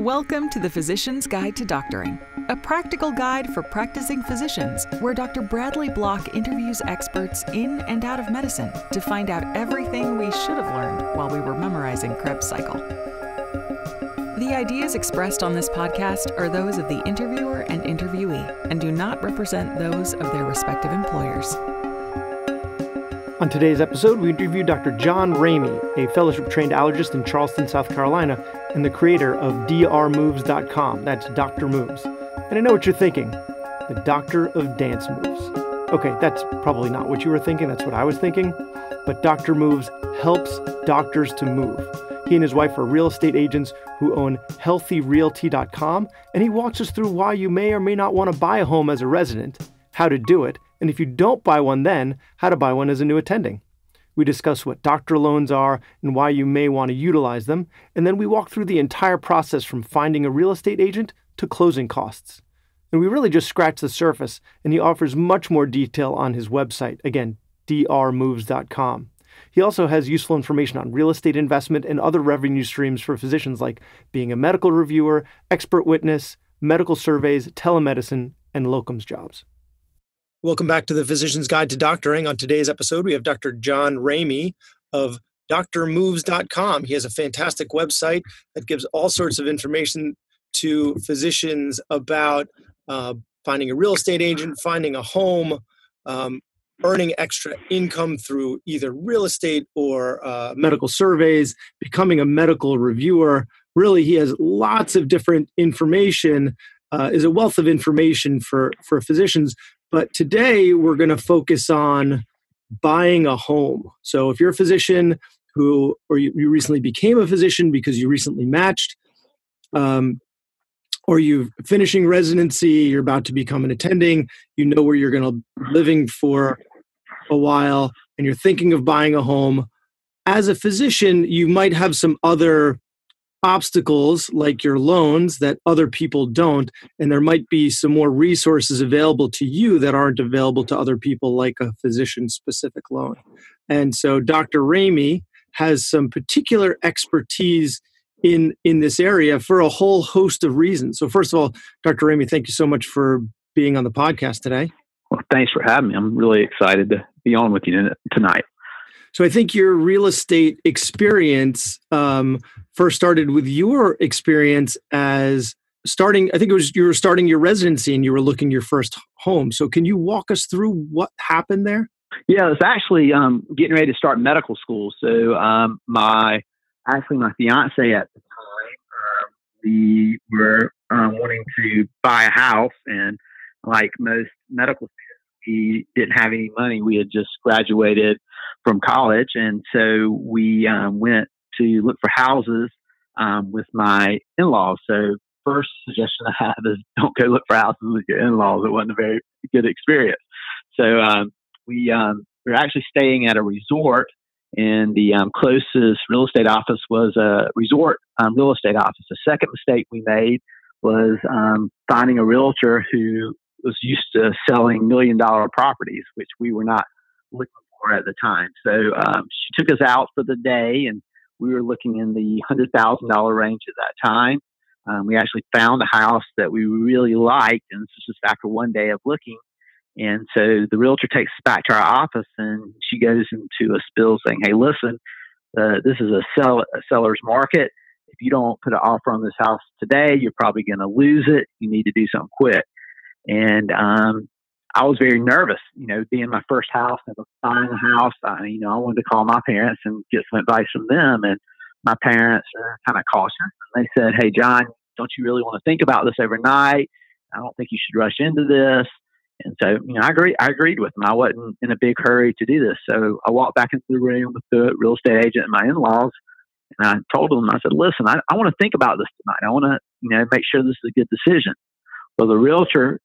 Welcome to the Physician's Guide to Doctoring, a practical guide for practicing physicians, where Dr. Bradley Block interviews experts in and out of medicine to find out everything we should have learned while we were memorizing Krebs cycle. The ideas expressed on this podcast are those of the interviewer and interviewee and do not represent those of their respective employers. On today's episode, we interview Dr. John Ramey, a fellowship trained allergist in Charleston, South Carolina, and the creator of drmoves.com. That's Dr. Moves. And I know what you're thinking the doctor of dance moves. Okay, that's probably not what you were thinking, that's what I was thinking. But Dr. Moves helps doctors to move. He and his wife are real estate agents who own healthyrealty.com, and he walks us through why you may or may not want to buy a home as a resident, how to do it, and if you don't buy one then, how to buy one as a new attending. We discuss what doctor loans are and why you may want to utilize them, and then we walk through the entire process from finding a real estate agent to closing costs. And we really just scratch the surface, and he offers much more detail on his website, again, drmoves.com. He also has useful information on real estate investment and other revenue streams for physicians like being a medical reviewer, expert witness, medical surveys, telemedicine, and locums jobs. Welcome back to the Physician's Guide to Doctoring. On today's episode, we have Dr. John Ramey of drmoves.com. He has a fantastic website that gives all sorts of information to physicians about uh, finding a real estate agent, finding a home, um, earning extra income through either real estate or uh, medical surveys, becoming a medical reviewer. Really, he has lots of different information. Uh, is a wealth of information for for physicians but today we're going to focus on buying a home. So if you're a physician who, or you, you recently became a physician because you recently matched, um, or you're finishing residency, you're about to become an attending, you know where you're going to be living for a while, and you're thinking of buying a home. As a physician, you might have some other obstacles like your loans that other people don't and there might be some more resources available to you that aren't available to other people like a physician specific loan. And so dr ramey has some particular expertise in in this area for a whole host of reasons. So first of all dr ramey thank you so much for being on the podcast today. Well thanks for having me. I'm really excited to be on with you tonight so I think your real estate experience um, first started with your experience as starting. I think it was you were starting your residency and you were looking your first home. So can you walk us through what happened there? Yeah, it was actually um, getting ready to start medical school. So um, my actually my fiance at the time um, we were um, wanting to buy a house and like most medical students we didn't have any money. We had just graduated from college, and so we um, went to look for houses um, with my in-laws. So first suggestion I have is don't go look for houses with your in-laws. It wasn't a very good experience. So um, we um, we were actually staying at a resort, and the um, closest real estate office was a resort um, real estate office. The second mistake we made was um, finding a realtor who was used to selling million dollar properties, which we were not looking for at the time. So um, she took us out for the day, and we were looking in the hundred thousand dollar range at that time. Um, we actually found a house that we really liked, and this was just after one day of looking. And so the realtor takes us back to our office, and she goes into a spill saying, "Hey, listen, uh, this is a, sell- a seller's market. If you don't put an offer on this house today, you're probably going to lose it. You need to do something quick." And um, I was very nervous, you know, being my first house and buying a house. I, you know, I wanted to call my parents and get some advice from them. And my parents are kind of cautious. And they said, Hey, John, don't you really want to think about this overnight? I don't think you should rush into this. And so, you know, I agree. I agreed with them. I wasn't in a big hurry to do this. So I walked back into the room with the real estate agent and my in-laws, and I told them, I said, "Listen, I, I want to think about this tonight. I want to, you know, make sure this is a good decision." Well, the realtor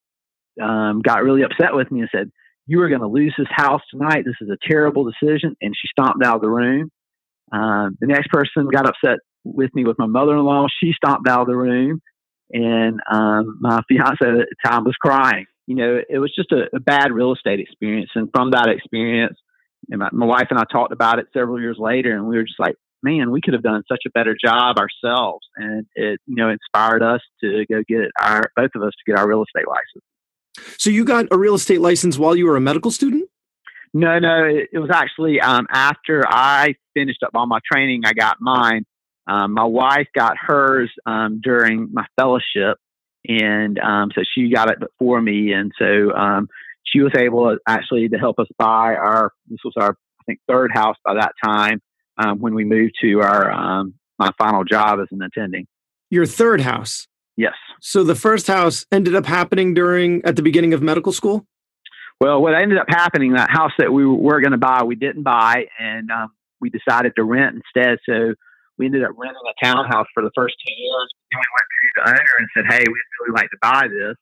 um, got really upset with me and said, "You are going to lose this house tonight. This is a terrible decision." And she stomped out of the room. Um, the next person got upset with me with my mother-in-law. She stomped out of the room, and um, my fiance at the time was crying. You know, it was just a, a bad real estate experience. And from that experience, and my, my wife and I talked about it several years later, and we were just like, man, we could have done such a better job ourselves, and it you know inspired us to go get our both of us to get our real estate license. So you got a real estate license while you were a medical student? No, no, it, it was actually um, after I finished up all my training. I got mine. Um, my wife got hers um, during my fellowship, and um, so she got it before me, and so um, she was able to, actually to help us buy our. This was our, I think, third house by that time um, when we moved to our um, my final job as an attending. Your third house. Yes. So the first house ended up happening during at the beginning of medical school. Well, what ended up happening, that house that we were going to buy, we didn't buy, and um, we decided to rent instead. So we ended up renting a townhouse for the first two years. Then we went to the owner and said, "Hey, we'd really like to buy this,"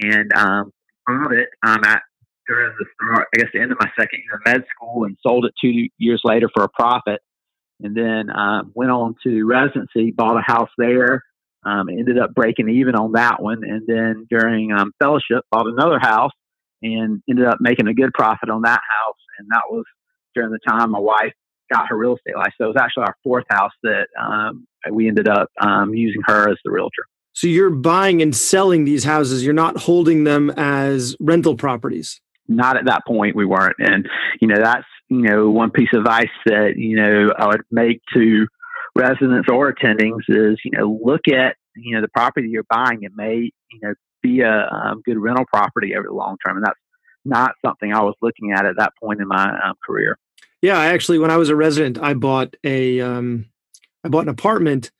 and um, bought it um, at during the start, I guess, the end of my second year of med school, and sold it two years later for a profit. And then um, went on to residency, bought a house there. Um, ended up breaking even on that one, and then during um, fellowship, bought another house and ended up making a good profit on that house. And that was during the time my wife got her real estate license. So it was actually our fourth house that um, we ended up um, using her as the realtor. So you're buying and selling these houses. You're not holding them as rental properties. Not at that point, we weren't. And, you know, that's, you know, one piece of advice that, you know, I would make to residents or attendings is, you know, look at, you know, the property you're buying. It may, you know, be a um, good rental property over the long term. And that's not something I was looking at at that point in my um, career. Yeah, I actually, when I was a resident, I bought a, um, I bought an apartment,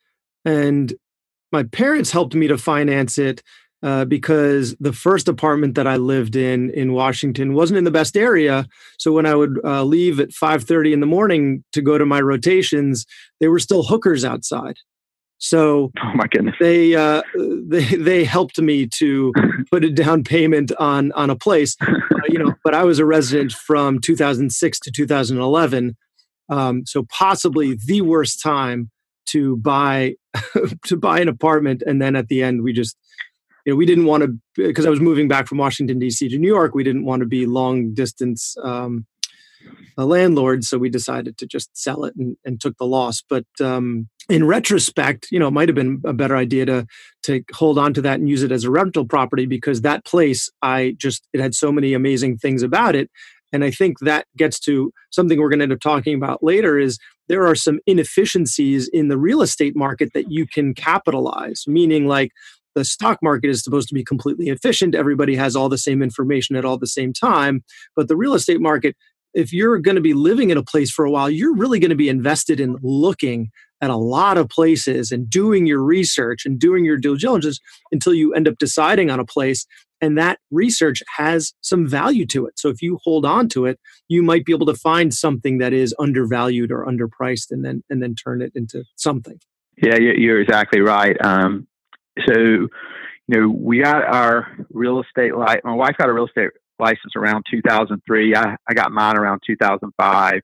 and my parents helped me to finance it uh, because the first apartment that I lived in in Washington wasn't in the best area. So when I would uh, leave at 5:30 in the morning to go to my rotations, there were still hookers outside. So oh my goodness, they uh, they they helped me to put a down payment on on a place, uh, you know. But I was a resident from 2006 to 2011, um, so possibly the worst time to buy to buy an apartment. And then at the end, we just you know we didn't want to because I was moving back from Washington D.C. to New York. We didn't want to be long distance. Um, a landlord, so we decided to just sell it and, and took the loss. But um, in retrospect, you know, it might have been a better idea to to hold on to that and use it as a rental property because that place, I just it had so many amazing things about it. And I think that gets to something we're going to end up talking about later is there are some inefficiencies in the real estate market that you can capitalize, meaning like the stock market is supposed to be completely efficient. Everybody has all the same information at all the same time. But the real estate market, if you're going to be living in a place for a while, you're really going to be invested in looking at a lot of places and doing your research and doing your due diligence until you end up deciding on a place and that research has some value to it so if you hold on to it you might be able to find something that is undervalued or underpriced and then and then turn it into something yeah you're exactly right um, so you know we got our real estate license my wife got a real estate license around 2003 I, I got mine around 2005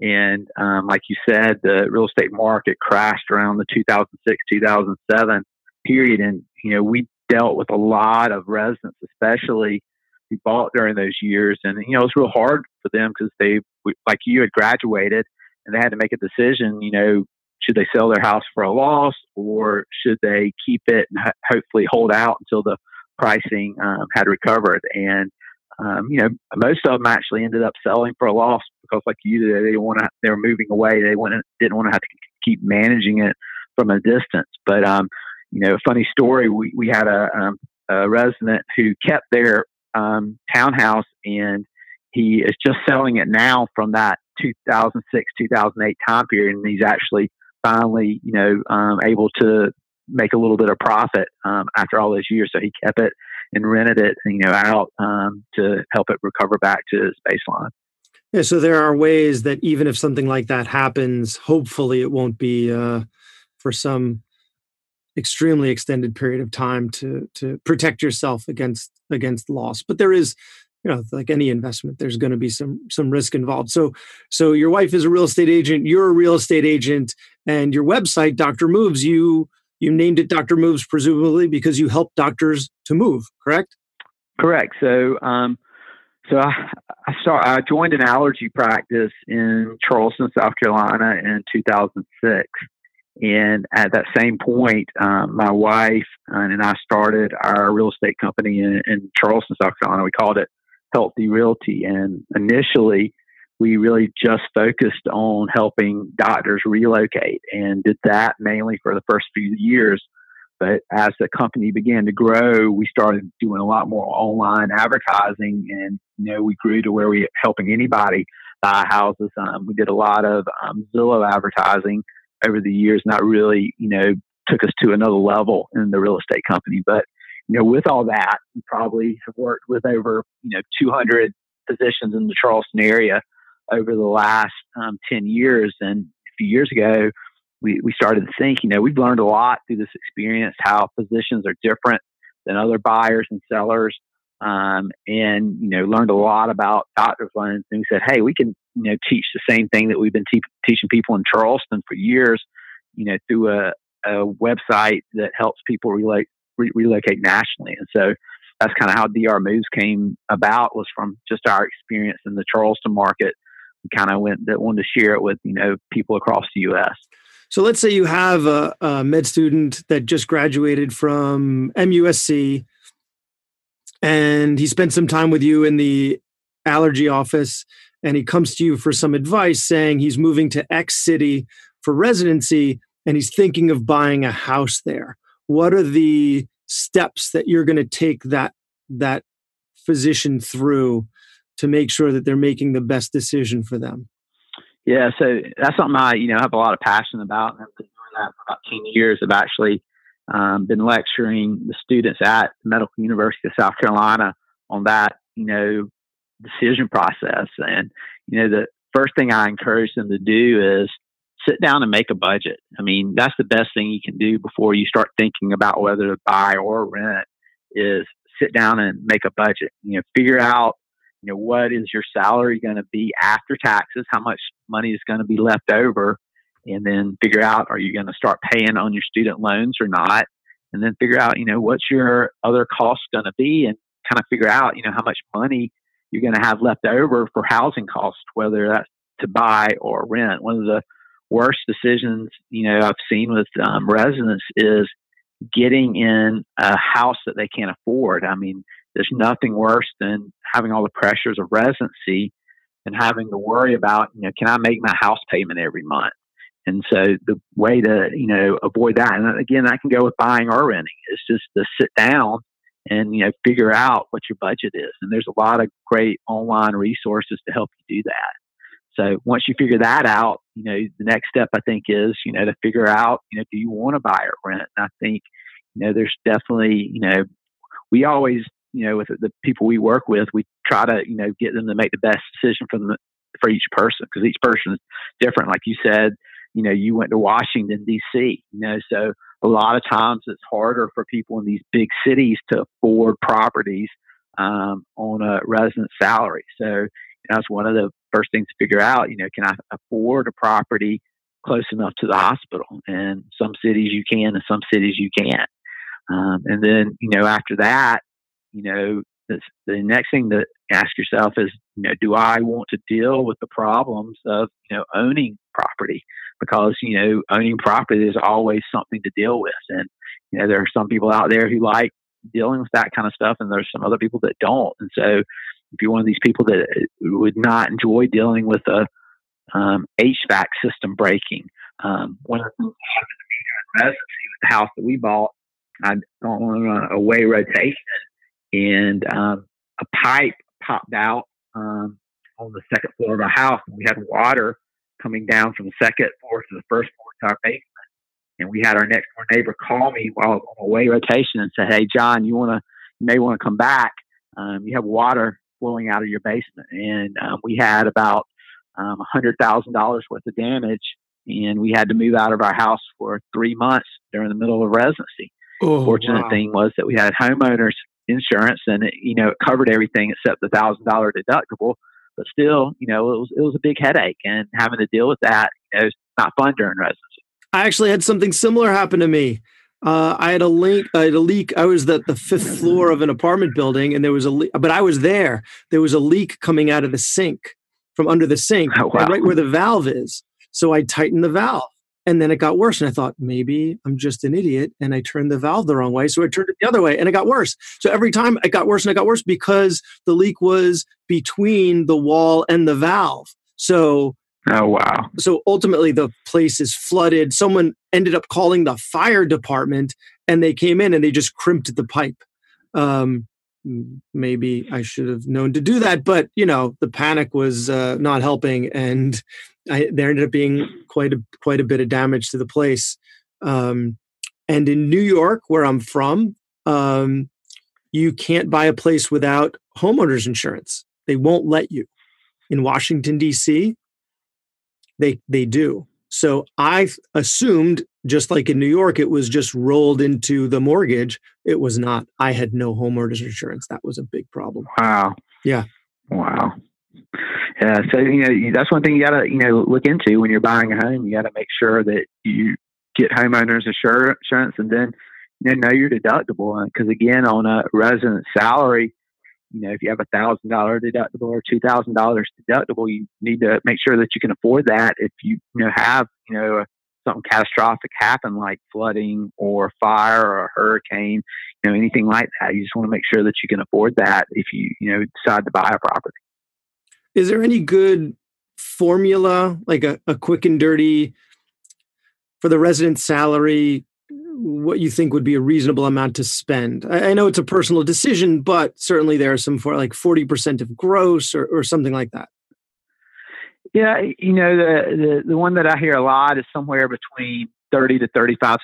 and um, like you said, the real estate market crashed around the 2006 2007 period. And, you know, we dealt with a lot of residents, especially who bought during those years. And, you know, it's real hard for them because they, like you, had graduated and they had to make a decision, you know, should they sell their house for a loss or should they keep it and hopefully hold out until the pricing um, had recovered? And, um, you know, most of them actually ended up selling for a loss because, like you, they, want to. They were moving away. They didn't want to have to keep managing it from a distance. But um, you know, funny story. We we had a, um, a resident who kept their um, townhouse, and he is just selling it now from that 2006 2008 time period, and he's actually finally, you know, um, able to make a little bit of profit um, after all those years. So he kept it and rented it, you know, out um, to help it recover back to its baseline. Yeah, so there are ways that even if something like that happens, hopefully it won't be uh, for some extremely extended period of time to to protect yourself against against loss. But there is, you know, like any investment, there's going to be some some risk involved. So so your wife is a real estate agent, you're a real estate agent, and your website, Doctor Moves, you you named it Dr. Moves, presumably because you help doctors to move, correct? Correct. So, um, So I, I start. I joined an allergy practice in Charleston, South Carolina, in 2006. And at that same point, um, my wife and I started our real estate company in, in Charleston, South Carolina. We called it Healthy Realty. And initially, we really just focused on helping doctors relocate and did that mainly for the first few years. But as the company began to grow, we started doing a lot more online advertising, and you know we grew to where we helping anybody buy houses. Um, we did a lot of um, Zillow advertising over the years, and that really you know took us to another level in the real estate company. But you know, with all that, we probably have worked with over you know 200 physicians in the Charleston area over the last um, 10 years. And a few years ago, we, we started to think, you know, we've learned a lot through this experience how physicians are different than other buyers and sellers. Um, and, you know, learned a lot about doctor's loans. And we said, hey, we can, you know, teach the same thing that we've been te- teaching people in Charleston for years, you know, through a, a website that helps people relate, re- relocate nationally. And so that's kind of how DR Moves came about was from just our experience in the Charleston market kind of went that wanted to share it with you know people across the U.S. So let's say you have a, a med student that just graduated from MUSC, and he spent some time with you in the allergy office, and he comes to you for some advice, saying he's moving to X city for residency, and he's thinking of buying a house there. What are the steps that you're going to take that that physician through to make sure that they're making the best decision for them? Yeah, so that's something I, you know, have a lot of passion about. I've been doing that for about 10 years. I've actually um, been lecturing the students at the Medical University of South Carolina on that, you know, decision process. And, you know, the first thing I encourage them to do is sit down and make a budget. I mean, that's the best thing you can do before you start thinking about whether to buy or rent is sit down and make a budget. You know, figure out you know, what is your salary going to be after taxes? How much money is going to be left over? And then figure out, are you going to start paying on your student loans or not? And then figure out, you know, what's your other costs going to be and kind of figure out, you know, how much money you're going to have left over for housing costs, whether that's to buy or rent. One of the worst decisions, you know, I've seen with um, residents is getting in a house that they can't afford. I mean, there's nothing worse than having all the pressures of residency and having to worry about, you know, can I make my house payment every month? And so the way to, you know, avoid that, and again, that can go with buying or renting, is just to sit down and, you know, figure out what your budget is. And there's a lot of great online resources to help you do that. So once you figure that out, you know, the next step I think is, you know, to figure out, you know, do you want to buy or rent? And I think, you know, there's definitely, you know, we always you know, with the people we work with, we try to, you know, get them to make the best decision for them for each person because each person is different. Like you said, you know, you went to Washington D.C. You know, so a lot of times it's harder for people in these big cities to afford properties um, on a resident salary. So that's one of the first things to figure out. You know, can I afford a property close enough to the hospital? And some cities you can, and some cities you can't. Um, and then, you know, after that, you know, the, next thing to ask yourself is, you know, do I want to deal with the problems of, you know, owning property? Because, you know, owning property is always something to deal with. And, you know, there are some people out there who like dealing with that kind of stuff, and there's some other people that don't. And so, if you're one of these people that uh, would not enjoy dealing with a um, HVAC system breaking, um, one of the that residency with the house that we bought, I on a away rotation, and um, a pipe popped out um, on the second floor of our house, and we had water coming down from the second floor to the first floor to our basement. And we had our next door neighbor call me while on away rotation and say, "Hey, John, you want to, you may want to come back. Um, you have water flowing out of your basement." And um, we had about um, a hundred thousand dollars worth of damage, and we had to move out of our house for three months during the middle of residency. Oh, Fortunate wow. thing was that we had homeowners insurance and it, you know it covered everything except the thousand dollar deductible but still you know it was it was a big headache and having to deal with that you know, it's not fun during residency i actually had something similar happen to me Uh, I had a leak. I had a leak. I was at the fifth floor of an apartment building, and there was a leak. But I was there. There was a leak coming out of the sink from under the sink, oh, wow. right where the valve is. So I tightened the valve, and then it got worse. And I thought maybe I'm just an idiot, and I turned the valve the wrong way. So I turned it the other way, and it got worse. So every time it got worse and it got worse because the leak was between the wall and the valve. So Oh wow! So ultimately, the place is flooded. Someone ended up calling the fire department, and they came in and they just crimped the pipe. Um, maybe I should have known to do that, but you know, the panic was uh, not helping, and I, there ended up being quite a quite a bit of damage to the place. Um, and in New York, where I'm from, um, you can't buy a place without homeowners insurance. They won't let you. In Washington D.C., they they do. So I assumed, just like in New York, it was just rolled into the mortgage. It was not. I had no homeowners insurance. That was a big problem. Wow. Yeah. Wow. Yeah. So you know that's one thing you got to you know look into when you're buying a home. You got to make sure that you get homeowners insurance, and then you know, know your deductible. Uh, because again, on a resident salary, you know, if you have a thousand dollar deductible or two thousand dollars deductible, you need to make sure that you can afford that. If you, you know have you know something catastrophic happen like flooding or fire or a hurricane, you know anything like that, you just want to make sure that you can afford that if you you know decide to buy a property. Is there any good formula, like a, a quick and dirty, for the resident salary what you think would be a reasonable amount to spend. I, I know it's a personal decision, but certainly there are some for like 40% of gross or, or something like that. Yeah, you know, the, the, the one that I hear a lot is somewhere between 30 to 35%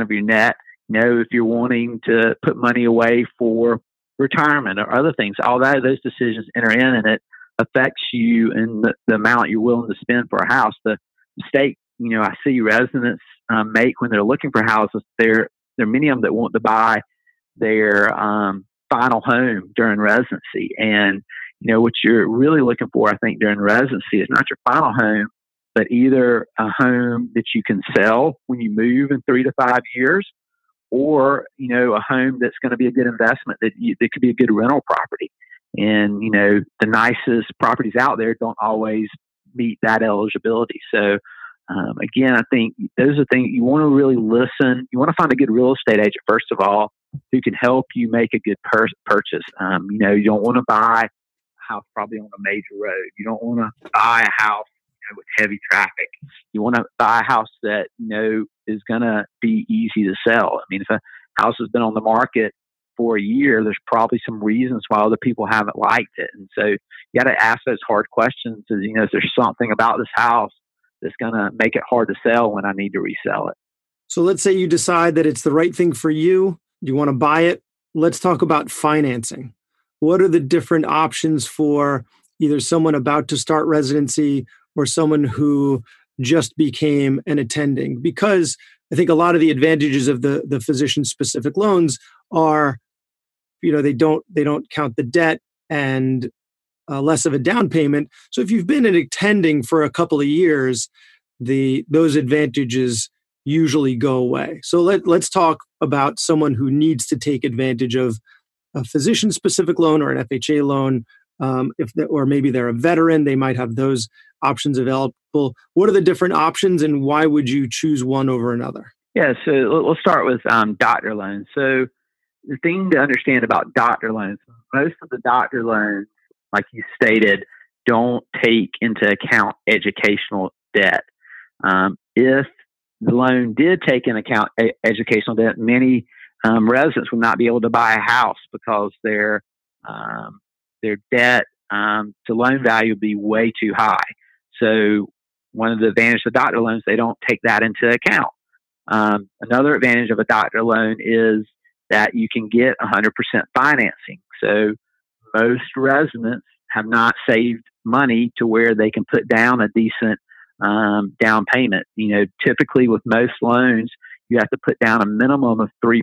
of your net. You know, if you're wanting to put money away for retirement or other things, all that those decisions enter in and it affects you and the, the amount you're willing to spend for a house. The mistake, you know, I see residents um, make when they're looking for houses. There, there are many of them that want to buy their um, final home during residency, and you know what you're really looking for, I think, during residency is not your final home, but either a home that you can sell when you move in three to five years, or you know a home that's going to be a good investment that you, that could be a good rental property. And you know the nicest properties out there don't always meet that eligibility. So um, again, I think those are things you want to really listen. You want to find a good real estate agent, first of all, who can help you make a good per- purchase. Um, you know, you don't want to buy a house probably on a major road. You don't want to buy a house with heavy traffic. You want to buy a house that, you know, is going to be easy to sell. I mean, if a house has been on the market for a year, there's probably some reasons why other people haven't liked it. And so you got to ask those hard questions. Is, you know, is there something about this house that's going to make it hard to sell when I need to resell it. So let's say you decide that it's the right thing for you. You want to buy it. Let's talk about financing. What are the different options for either someone about to start residency or someone who just became an attending? Because I think a lot of the advantages of the the physician specific loans are, you know, they don't they don't count the debt and uh, less of a down payment. So if you've been attending for a couple of years, the those advantages usually go away. So let, let's talk about someone who needs to take advantage of a physician specific loan or an FHA loan. Um, if or maybe they're a veteran, they might have those options available. What are the different options, and why would you choose one over another? Yeah, so we'll start with um, doctor loans. So the thing to understand about doctor loans, most of the doctor loans like you stated, don't take into account educational debt. Um, if the loan did take into account a- educational debt, many um, residents would not be able to buy a house because their um, their debt um, to loan value would be way too high. So one of the advantages of doctor loans, they don't take that into account. Um, another advantage of a doctor loan is that you can get 100% financing. So most residents have not saved money to where they can put down a decent um, down payment. You know, typically with most loans, you have to put down a minimum of 3%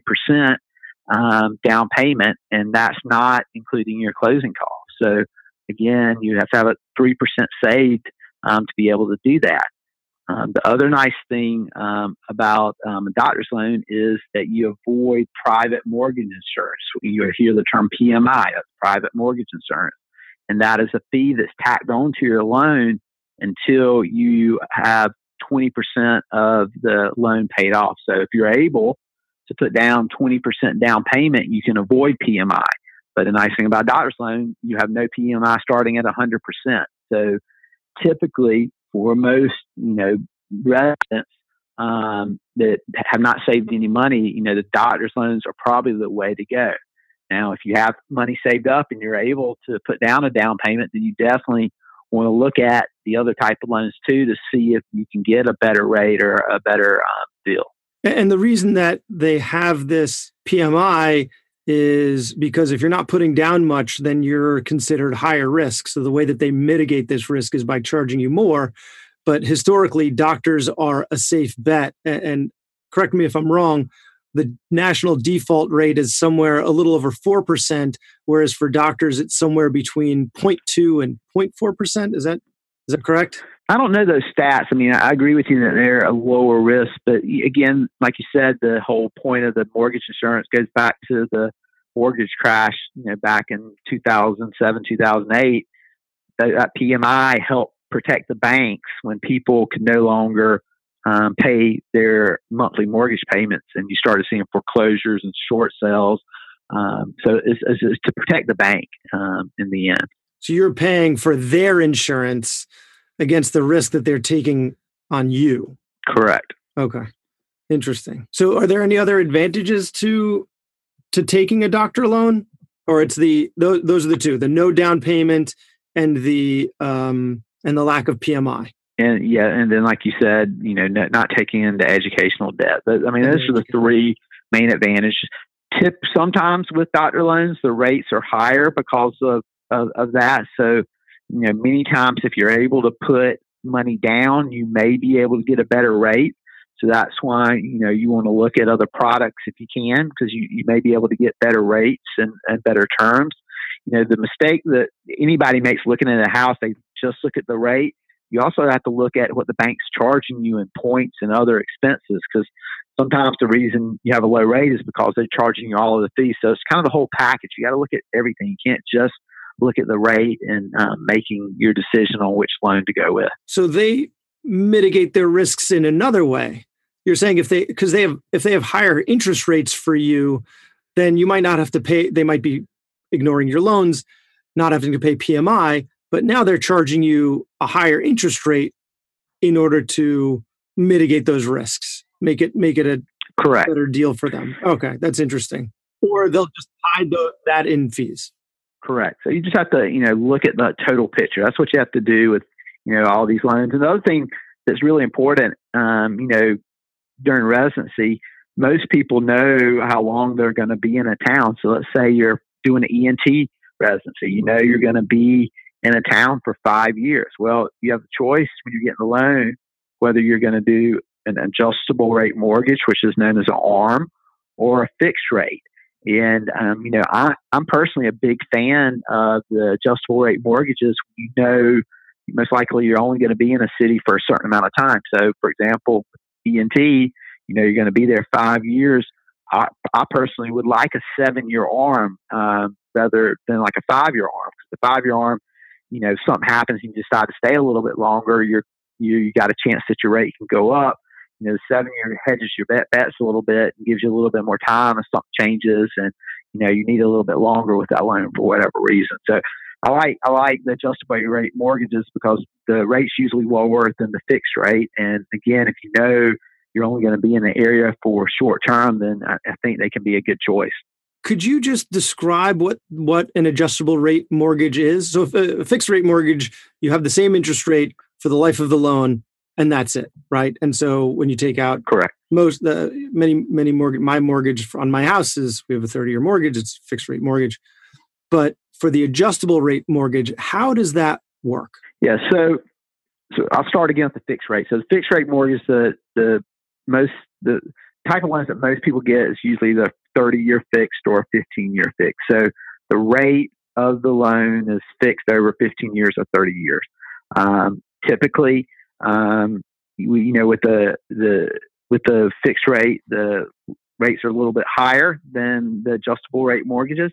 um, down payment, and that's not including your closing costs. So, again, you have to have a 3% saved um, to be able to do that. Um, the other nice thing um, about um, a doctor's loan is that you avoid private mortgage insurance. You hear the term PMI, private mortgage insurance, and that is a fee that's tacked onto your loan until you have 20% of the loan paid off. So if you're able to put down 20% down payment, you can avoid PMI. But the nice thing about doctor's loan, you have no PMI starting at 100%. So typically, for most, you know, residents um, that have not saved any money, you know, the doctor's loans are probably the way to go. Now, if you have money saved up and you're able to put down a down payment, then you definitely want to look at the other type of loans too to see if you can get a better rate or a better um, deal. And the reason that they have this PMI is because if you're not putting down much, then you're considered higher risk. So the way that they mitigate this risk is by charging you more. But historically, doctors are a safe bet. And correct me if I'm wrong, the national default rate is somewhere a little over 4%, whereas for doctors, it's somewhere between 0.2 and 0.4%. Is that, is that correct? I don't know those stats. I mean, I agree with you that they're a lower risk, but again, like you said, the whole point of the mortgage insurance goes back to the mortgage crash, you know, back in 2007, 2008. That, PMI helped protect the banks when people could no longer um, pay their monthly mortgage payments, and you started seeing foreclosures and short sales. Um, so it's, it's, it's, to protect the bank um, in the end. So you're paying for their insurance against the risk that they're taking on you. Correct. Okay. Interesting. So are there any other advantages to to taking a doctor loan or it's the those, those are the two, the no down payment and the um and the lack of PMI. And yeah, and then like you said, you know, not, not taking into educational debt. But, I mean, those are the three main advantages. Tip sometimes with doctor loans, the rates are higher because of, of, of that. So you know, many times if you're able to put money down, you may be able to get a better rate. So that's why, you know, you want to look at other products if you can, because you, you may be able to get better rates and, and better terms. You know, the mistake that anybody makes looking at a house, they just look at the rate. You also have to look at what the bank's charging you in points and other expenses, because sometimes the reason you have a low rate is because they're charging you all of the fees. So it's kind of the whole package. You got to look at everything. You can't just look at the rate and um, making your decision on which loan to go with. So they mitigate their risks in another way. You're saying if they because they have if they have higher interest rates for you, then you might not have to pay. They might be ignoring your loans, not having to pay PMI, but now they're charging you a higher interest rate in order to mitigate those risks, make it make it a correct better deal for them. Okay, that's interesting. Or they'll just hide the, that in fees. Correct. So you just have to, you know, look at the total picture. That's what you have to do with, you know, all these loans. And the other thing that's really important, um, you know, during residency, most people know how long they're going to be in a town. So let's say you're doing an ENT residency, you know, you're going to be in a town for five years. Well, you have a choice when you're getting the loan whether you're going to do an adjustable rate mortgage, which is known as an ARM, or a fixed rate. And um, you know, I, I'm personally a big fan of the adjustable rate mortgages. You know, most likely you're only going to be in a city for a certain amount of time. So, for example, ENT, you know, you're going to be there five years. I, I personally would like a seven-year arm um, rather than like a five-year arm. Because the five-year arm, you know, something happens, and you decide to stay a little bit longer. You're you you got a chance that your rate can go up you know, seven year hedges your bet bets a little bit and gives you a little bit more time if something changes and, you know, you need a little bit longer with that loan for whatever reason. So I like I like the adjustable rate mortgages because the rate's usually lower than the fixed rate. And again, if you know you're only going to be in the area for short term, then I, I think they can be a good choice. Could you just describe what what an adjustable rate mortgage is? So, if a fixed rate mortgage, you have the same interest rate for the life of the loan, and that's it, right? And so when you take out correct most the many many mortgage my mortgage on my house is we have a 30 year mortgage, it's fixed rate mortgage. But for the adjustable rate mortgage, how does that work? Yeah, so so I'll start again with the fixed rate. So the fixed rate mortgage, the the most the type of loans that most people get is usually the 30 year fixed or 15 year fixed. So the rate of the loan is fixed over 15 years or 30 years. Um, typically, um, you know, with the the with the fixed rate, the rates are a little bit higher than the adjustable rate mortgages.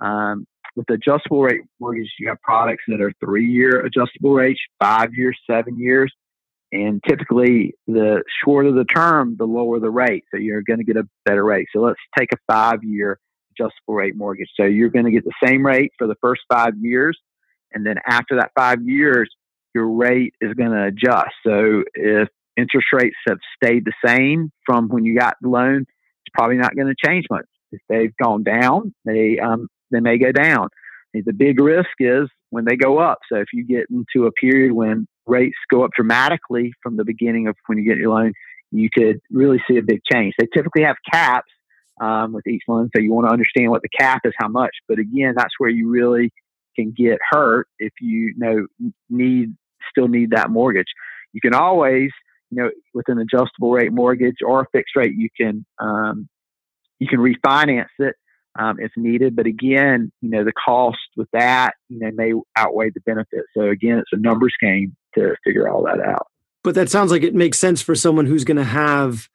Um, with the adjustable rate mortgages, you have products that are three year adjustable rates, five years, seven years. And typically, the shorter the term, the lower the rate. So you're going to get a better rate. So let's take a five year adjustable rate mortgage. So you're going to get the same rate for the first five years. And then after that five years, your rate is going to adjust. So if interest rates have stayed the same from when you got the loan, it's probably not going to change much. If they've gone down, they um, they may go down. The big risk is when they go up. So if you get into a period when rates go up dramatically from the beginning of when you get your loan, you could really see a big change. They typically have caps um, with each loan, so you want to understand what the cap is, how much. But again, that's where you really can get hurt if you, you know need still need that mortgage. You can always, you know, with an adjustable rate mortgage or a fixed rate, you can um, you can refinance it um, if needed. But again, you know, the cost with that, you know, may outweigh the benefit. So again, it's a numbers game to figure all that out. But that sounds like it makes sense for someone who's going to have,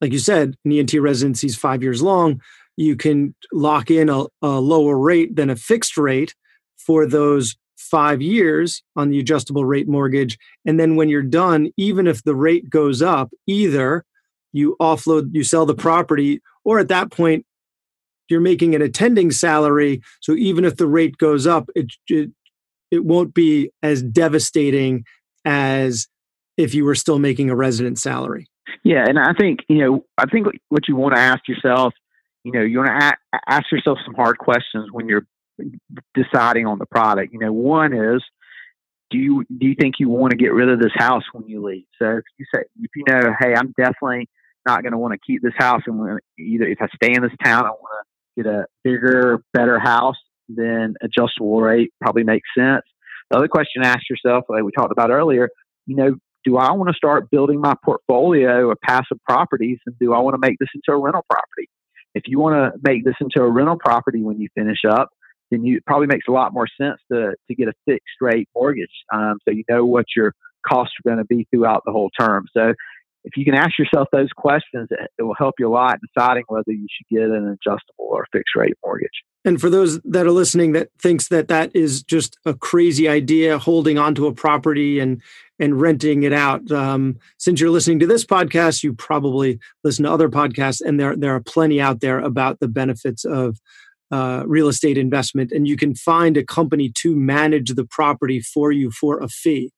like you said, an ENT residency is five years long. You can lock in a, a lower rate than a fixed rate for those five years on the adjustable rate mortgage. And then when you're done, even if the rate goes up, either you offload, you sell the property, or at that point, you're making an attending salary. So even if the rate goes up, it, it, it won't be as devastating as if you were still making a resident salary. Yeah, and I think you know, I think what you want to ask yourself, you know, you want to a- ask yourself some hard questions when you're deciding on the product. You know, one is, do you do you think you want to get rid of this house when you leave? So if you say, if you know, hey, I'm definitely not going to want to keep this house, and either if I stay in this town, I want to get a bigger, better house, then adjustable rate probably makes sense. The other question ask yourself, like we talked about earlier, you know, do I want to start building my portfolio of passive properties, and do I want to make this into a rental property? If you want to make this into a rental property when you finish up, then you it probably makes a lot more sense to to get a fixed rate mortgage, um, so you know what your costs are going to be throughout the whole term. So if you can ask yourself those questions, it will help you a lot in deciding whether you should get an adjustable or fixed rate mortgage. And for those that are listening that thinks that that is just a crazy idea, holding onto a property and and renting it out. Um, since you're listening to this podcast, you probably listen to other podcasts, and there there are plenty out there about the benefits of uh, real estate investment, and you can find a company to manage the property for you for a fee.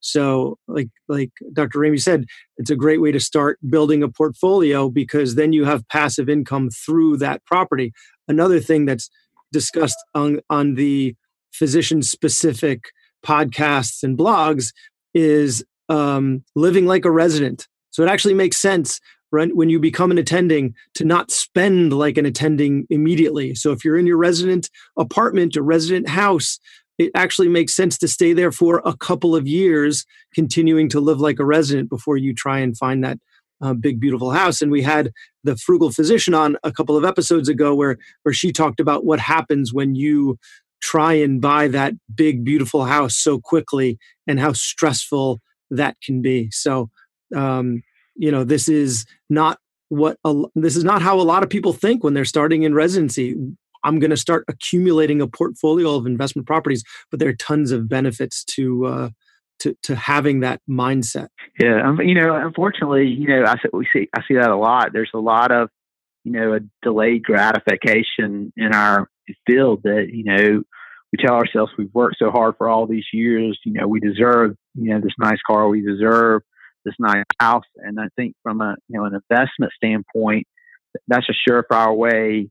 So, like like Dr. Ramey said, it's a great way to start building a portfolio because then you have passive income through that property. Another thing that's discussed on on the physician specific podcasts and blogs is um, living like a resident. So it actually makes sense when you become an attending to not spend like an attending immediately. So if you're in your resident apartment or resident house, it actually makes sense to stay there for a couple of years, continuing to live like a resident before you try and find that uh, big beautiful house. And we had the frugal physician on a couple of episodes ago where where she talked about what happens when you try and buy that big beautiful house so quickly and how stressful that can be. So um, you know this is not what a, this is not how a lot of people think when they're starting in residency. I'm going to start accumulating a portfolio of investment properties but there are tons of benefits to uh, to, to having that mindset. Yeah um, you know unfortunately you know i we see i see that a lot. There's a lot of you know a delayed gratification in our field that you know we tell ourselves we've worked so hard for all these years you know we deserve you know this nice car we deserve this nice house. And I think from a you know an investment standpoint, that's a surefire way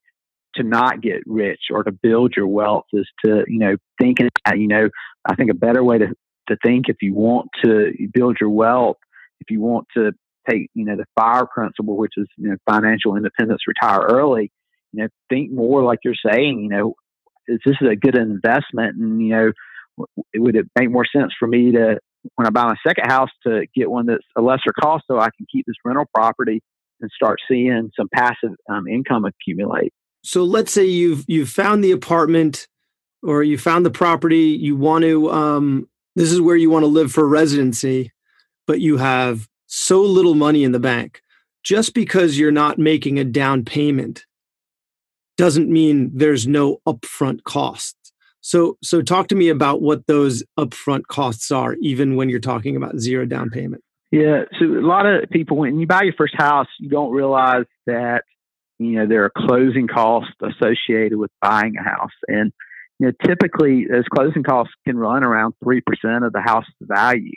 to not get rich or to build your wealth is to you know thinking you know I think a better way to to think if you want to build your wealth, if you want to take you know the fire principle, which is you know financial independence, retire early. You know, think more like you're saying. You know, is this a good investment? And you know, would it make more sense for me to when I buy my second house to get one that's a lesser cost so I can keep this rental property and start seeing some passive um, income accumulate. So let's say you've you've found the apartment or you found the property you want to um, this is where you want to live for residency but you have so little money in the bank. Just because you're not making a down payment doesn't mean there's no upfront costs. So, so talk to me about what those upfront costs are, even when you're talking about zero down payment. Yeah, so a lot of people, when you buy your first house, you don't realize that you know there are closing costs associated with buying a house, and you know typically those closing costs can run around three percent of the house's value.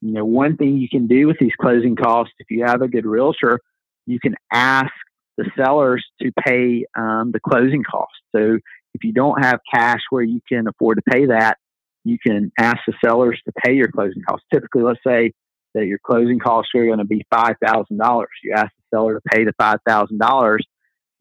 You know, one thing you can do with these closing costs, if you have a good realtor, you can ask the sellers to pay um, the closing costs. So if you don't have cash where you can afford to pay that, you can ask the sellers to pay your closing costs. Typically, let's say that your closing costs are going to be five thousand dollars. You ask the seller to pay the five thousand dollars,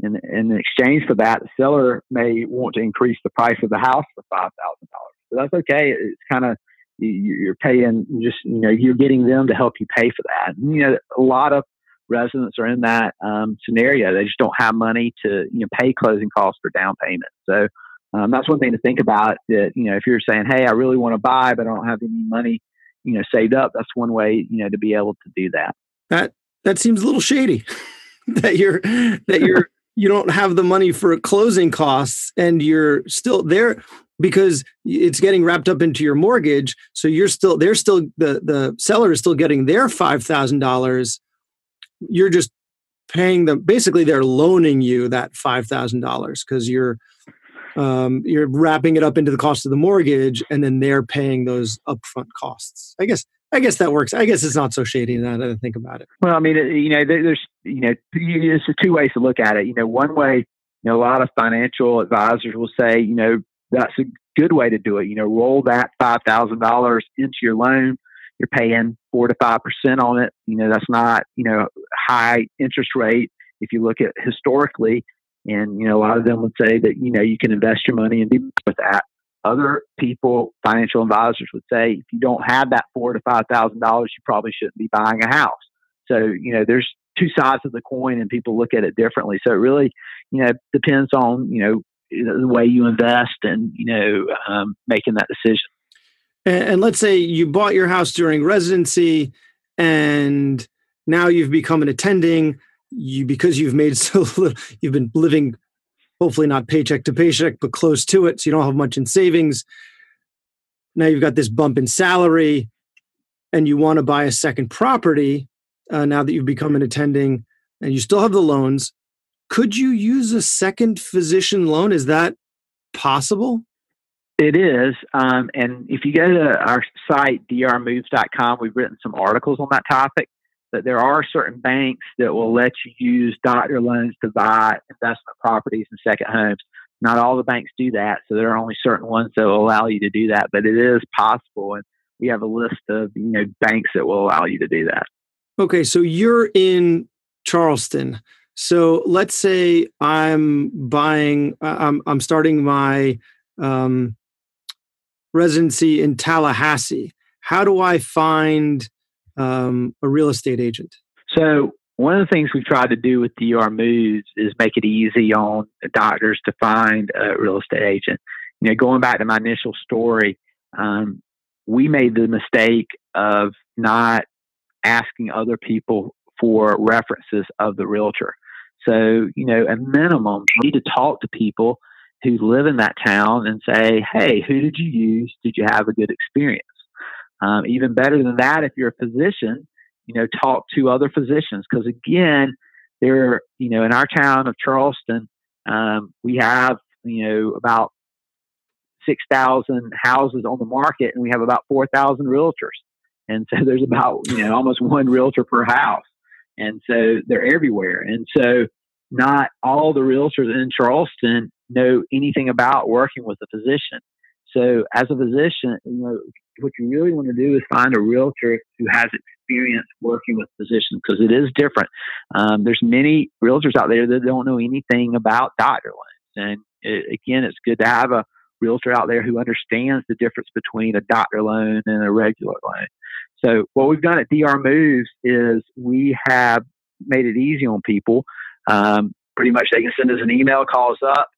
and in exchange for that, the seller may want to increase the price of the house for five thousand dollars. So that's okay. It's kind of you're paying just you know you're getting them to help you pay for that. And, you know, a lot of residents are in that um, scenario. They just don't have money to you know pay closing costs for down payment. So um, that's one thing to think about. That you know if you're saying, hey, I really want to buy, but I don't have any money, you know, saved up. That's one way you know to be able to do that. That that seems a little shady. that you're that you're you don't have the money for closing costs and you're still there because it's getting wrapped up into your mortgage so you're still they're still the the seller is still getting their $5000 you're just paying them basically they're loaning you that $5000 because you're um, you're wrapping it up into the cost of the mortgage and then they're paying those upfront costs. I guess i guess that works. I guess it's not so shady now that i think about it. Well i mean you know there's you know there's two ways to look at it. You know one way you know a lot of financial advisors will say you know that's a good way to do it. You know roll that $5000 into your loan you're paying four to five percent on it. You know, that's not you know high interest rate if you look at historically. And you know, a lot of them would say that you know you can invest your money and do with that. Other people, financial advisors, would say if you don't have that four to five thousand dollars, you probably shouldn't be buying a house. So you know, there's two sides of the coin, and people look at it differently. So it really, you know, depends on you know the way you invest and you know um, making that decision and, and let's say you bought your house during residency and now you've become an attending you because you've made so little you've been living hopefully not paycheck to paycheck but close to it so you don't have much in savings. Now you've got this bump in salary and you want to buy a second property uh, now that you've become an attending and you still have the loans. Could you use a second physician loan? Is that possible it is. Um, and if you go to our site, drmoves.com, we've written some articles on that topic. That there are certain banks that will let you use doctor loans to buy investment properties and second homes. Not all the banks do that, so there are only certain ones that will allow you to do that. But it is possible, and we have a list of you know banks that will allow you to do that. Okay, so you're in Charleston. So let's say I'm buying, I'm I'm starting my um, residency in Tallahassee. How do I find um, a real estate agent? So one of the things we've tried to do with DR Moves is make it easy on doctors to find a real estate agent. You know, going back to my initial story, um, we made the mistake of not asking other people for references of the realtor. So, you know, at minimum, you need to talk to people who live in that town and say, hey, who did you use? Did you have a good experience? Um, even better than that, if you're a physician, you know, talk to other physicians because again, there, you know, in our town of Charleston, um, we have, you know, about 6,000 houses on the market and we have about 4,000 realtors. And so there's about, you know, almost one realtor per house. And so they're everywhere. And so not all the realtors in Charleston know anything about working with a physician. So, as a physician, you know, what you really want to do is find a realtor who has experience working with physicians because it is different. Um, there's many realtors out there that don't know anything about doctor loans, and it, again, it's good to have a realtor out there who understands the difference between a doctor loan and a regular loan. So, what we've done at DR Moves is we have made it easy on people. Um, pretty much, they can send us an email, call us up,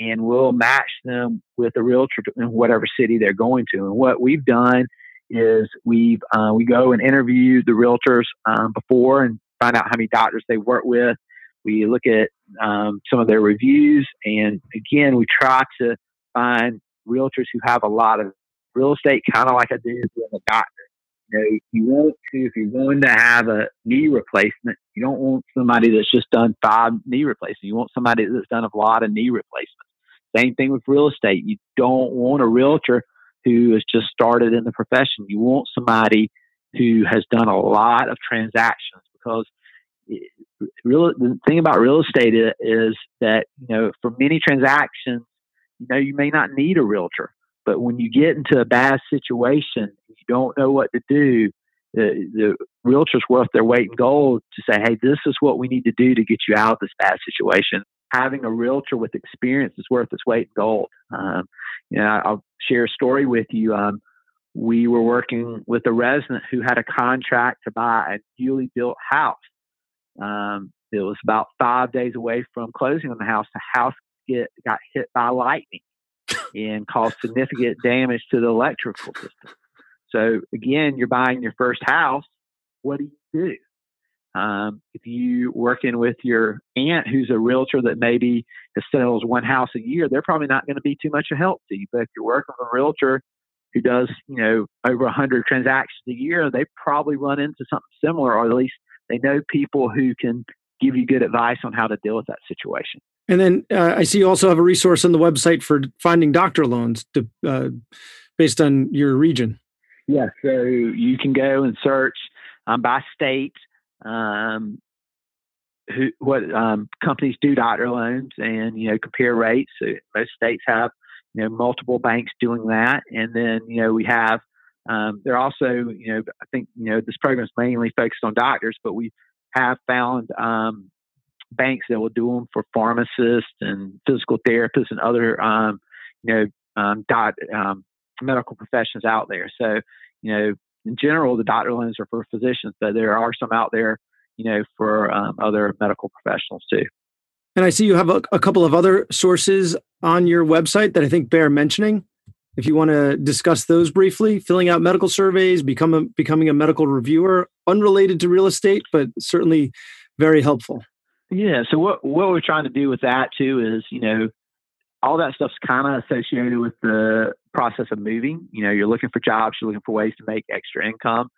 and we'll match them with a realtor in whatever city they're going to. And what we've done is we uh, we go and interview the realtors um, before and find out how many doctors they work with. We look at um, some of their reviews, and again, we try to find realtors who have a lot of real estate, kind of like I did with a doctor. You know, you want to, if you're going to have a knee replacement, you don't want somebody that's just done five knee replacements. You want somebody that's done a lot of knee replacements. Same thing with real estate. You don't want a realtor who has just started in the profession. You want somebody who has done a lot of transactions because real the thing about real estate is that you know for many transactions you know you may not need a realtor but when you get into a bad situation you don't know what to do the, the realtor's worth their weight in gold to say hey this is what we need to do to get you out of this bad situation having a realtor with experience is worth its weight in gold um, you know i'll share a story with you um, we were working with a resident who had a contract to buy a newly built house um, it was about five days away from closing on the house. The house get, got hit by lightning and caused significant damage to the electrical system. So again, you're buying your first house. What do you do? Um, if you working with your aunt who's a realtor that maybe sells one house a year, they're probably not going to be too much of help to you. But if you're working with a realtor who does, you know, over 100 transactions a year, they probably run into something similar, or at least they know people who can give you good advice on how to deal with that situation. And then uh, I see you also have a resource on the website for finding doctor loans to, uh, based on your region. Yeah, so you can go and search um, by state um, who what um, companies do doctor loans and you know compare rates. So most states have you know multiple banks doing that, and then you know we have um, they're also, you know, I think, you know, this program is mainly focused on doctors, but we have found um, banks that will do them for pharmacists and physical therapists and other, um, you know, um, dot, um, medical professions out there. So, you know, in general, the doctor loans are for physicians, but there are some out there, you know, for um, other medical professionals too. And I see you have a, a couple of other sources on your website that I think bear mentioning if you want to discuss those briefly, filling out medical surveys, become a, becoming a medical reviewer, unrelated to real estate, but certainly very helpful. Yeah. So what what we're trying to do with that too is, you know, all that stuff's kind of associated with the process of moving. You know, you're looking for jobs, you're looking for ways to make extra income,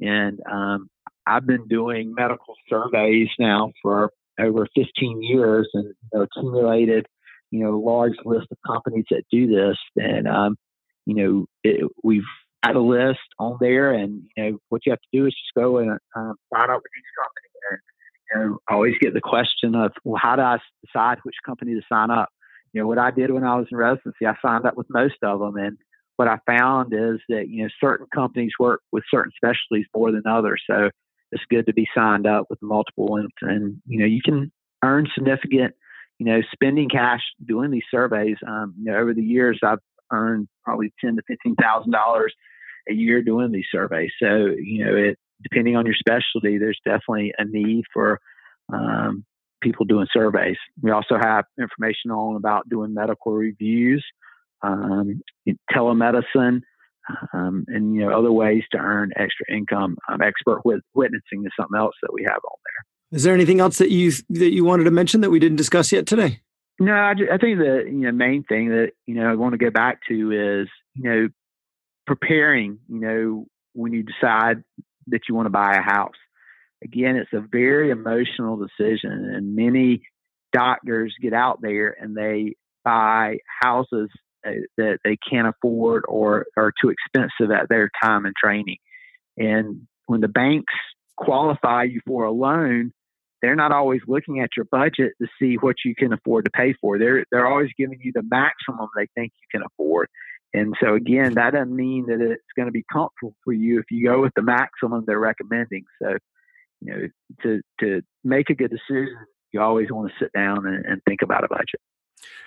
and um, I've been doing medical surveys now for over 15 years, and you know, accumulated you know, large list of companies that do this. And, um, you know, it, we've got a list on there, and, you know, what you have to do is just go and um, sign up with each company. And, you know, I always get the question of, well, how do I decide which company to sign up? You know, what I did when I was in residency, I signed up with most of them. And what I found is that, you know, certain companies work with certain specialties more than others. So it's good to be signed up with multiple ones. And, you know, you can earn significant you know, spending cash doing these surveys. Um, you know, over the years, I've earned probably ten to fifteen thousand dollars a year doing these surveys. So, you know, it depending on your specialty, there's definitely a need for um, people doing surveys. We also have information on about doing medical reviews, um, telemedicine, um, and you know other ways to earn extra income. Um, expert with witnessing is something else that we have on there. Is there anything else that you that you wanted to mention that we didn't discuss yet today? No, I, I think the you know main thing that you know I want to go back to is you know preparing. You know when you decide that you want to buy a house. Again, it's a very emotional decision, and many doctors get out there and they buy houses uh, that they can't afford or are too expensive at their time and training. And when the banks qualify you for a loan, they're not always looking at your budget to see what you can afford to pay for. They're they're always giving you the maximum they think you can afford. And so again, that doesn't mean that it's going to be comfortable for you if you go with the maximum they're recommending. So, you know, to to make a good decision, you always want to sit down and, and think about a budget.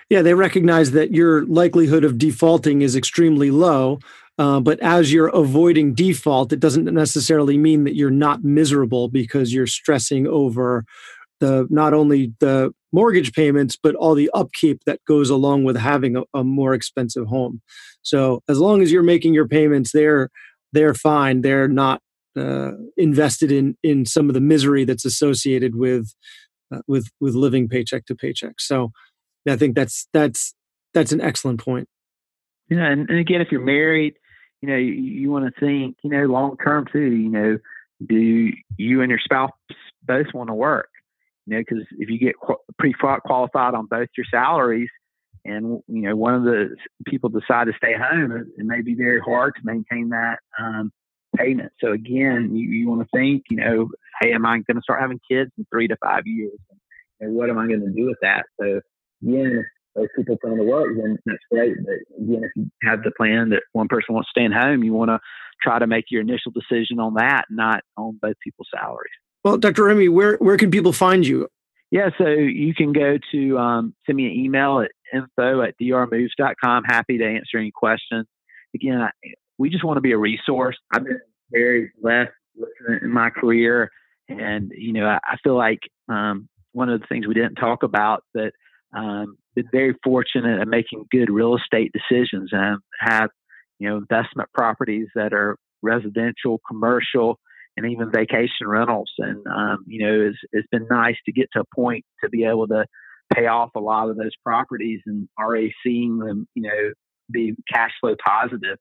Yeah, they recognize that your likelihood of defaulting is extremely low. Uh, but as you're avoiding default, it doesn't necessarily mean that you're not miserable because you're stressing over the not only the mortgage payments but all the upkeep that goes along with having a, a more expensive home. So as long as you're making your payments, they're they're fine. They're not uh, invested in in some of the misery that's associated with uh, with with living paycheck to paycheck. So I think that's that's that's an excellent point. Yeah, and, and again, if you're married, you know, you, you want to think, you know, long term too. You know, do you and your spouse both want to work? You know, because if you get pre-qualified on both your salaries, and you know one of the people decide to stay home, it may be very hard to maintain that um, payment. So again, you, you want to think, you know, hey, am I going to start having kids in three to five years? And what am I going to do with that? So again, those people come to work, then that's great. But again, if you have the plan that one person wants to stay at home, you want to try to make your initial decision on that, not on both people's salaries. Well, Dr. Ramey, where where can people find you? Yeah, so you can go to um, send me an email at info at drmoves.com. Happy to answer any questions. Again, I, we just want to be a resource. I've been very blessed in my career, and you know, I, I feel like um, one of the things we didn't talk about that um, been very fortunate at making good real estate decisions and have you know investment properties that are residential, commercial, and even vacation rentals. And um, you know, it's, it's been nice to get to a point to be able to pay off a lot of those properties and already seeing them, you know, be cash flow positive.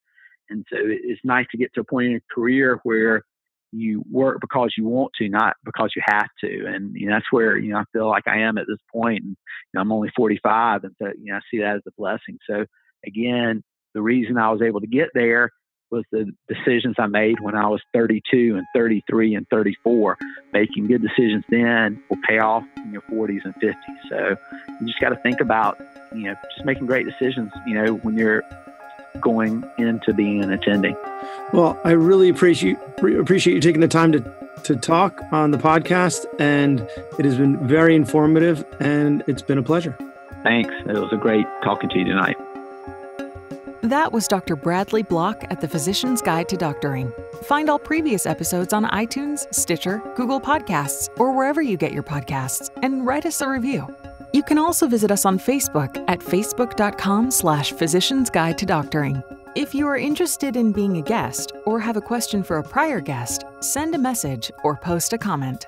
And so it's nice to get to a point in your career where mm-hmm. you work because you want to, not because you have to. And you know, that's where you know I feel like I am at this point. And you know, I'm only 45, and so you know I see that as a blessing. So again, the reason I was able to get there was the decisions I made when I was 32 and 33 and 34. Making good decisions then will pay off in your 40s and 50s. So you just got to think about you know just making great decisions. You know when you're going into being an attending. Well, I really appreciate appreciate you taking the time to to talk on the podcast, and it has been very informative, and it's been a pleasure. Thanks. It was a great talking to you tonight. That was Dr. Bradley Block at the Physician's Guide to Doctoring. Find all previous episodes on iTunes, Stitcher, Google Podcasts, or wherever you get your podcasts, and write us a review. You can also visit us on Facebook at facebook.com slash physician's guide to doctoring. If you are interested in being a guest or have a question for a prior guest, send a message or post a comment.